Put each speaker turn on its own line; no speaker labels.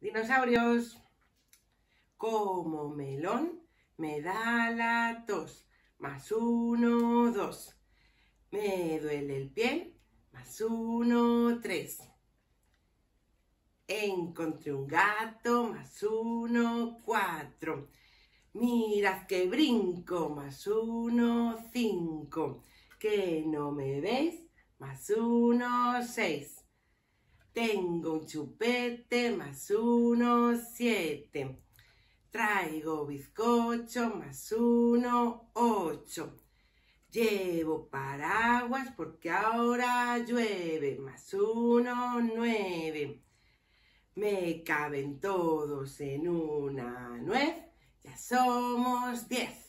Dinosaurios. Como melón me da la tos. Más uno, dos. Me duele el pie. Más uno, tres. Encontré un gato. Más uno, cuatro. Mirad que brinco. Más uno, cinco. Que no me veis. Más uno, seis. Tengo un chupete más uno, siete. Traigo bizcocho más uno, ocho. Llevo paraguas porque ahora llueve más uno, nueve. Me caben todos en una nuez, ya somos diez.